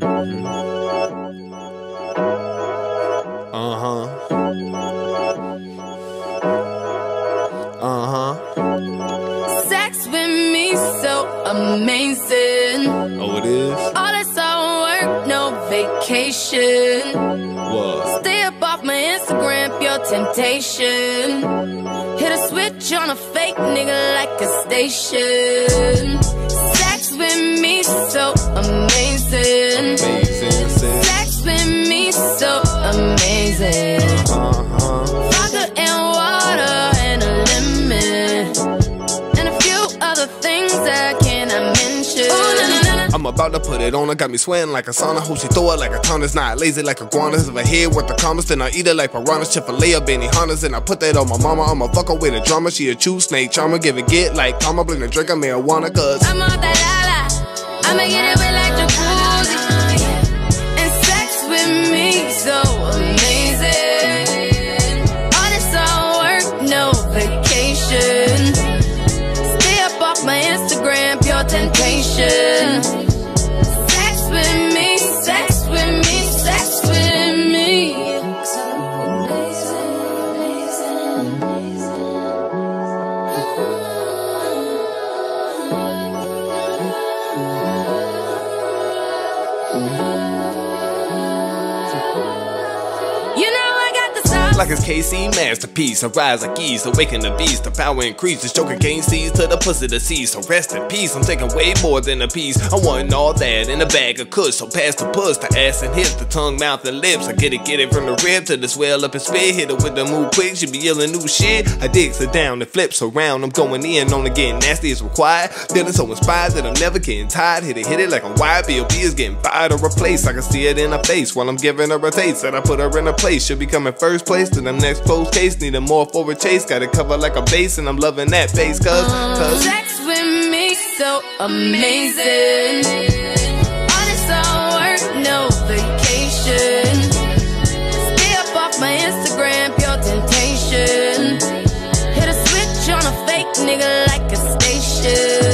Mm-hmm. Uh huh. Uh huh. Sex with me so amazing. Oh, it is? All this all work, no vacation. What? Stay up off my Instagram, pure temptation. Hit a switch on a fake nigga like a station. Sex with me so amazing. Amazing, few other things I cannot mention. Ooh. I'm about to put it on her, got me sweating like a sauna. Hope she throw it like a ton. It's not lazy like iguanas. If I hear what the comments, then I eat it like piranhas. Chick-fil-A or Benihana's, and I put that on my mama. I'ma fuck her with a drama. She a true snake charmer. Give it get like karma. Blend a drink of marijuana, cause I'm on that lala. I'ma get it wet like temptation. Like it's KC masterpiece, I rise like geese, awaken the beast, the power increases, choking cane seeds to the pussy to see. So rest in peace, I'm taking way more than a piece. I want all that in a bag of kush, so pass the puss, the ass and hips, the tongue, mouth, and lips. I get it, get it from the rib to the swell up and spit, hit it with the move quick, she be yelling new shit. I digs her down and flips around, I'm going in on the getting nasty as required. Feeling so inspired that I'm never getting tired. Hit it, hit it like I'm wired, B.O.B. is getting fired or replaced. I can see it in her face while I'm giving her a taste. And I put her in a place, she'll be coming first place nice to next close case. Need more forward chase. Got it cover like a base, and I'm loving that face. Cause, cause. Sex with me, so amazing. Honest all work, no vacation. Stay up off my Instagram, pure temptation. Hit a switch on a fake nigga like a station.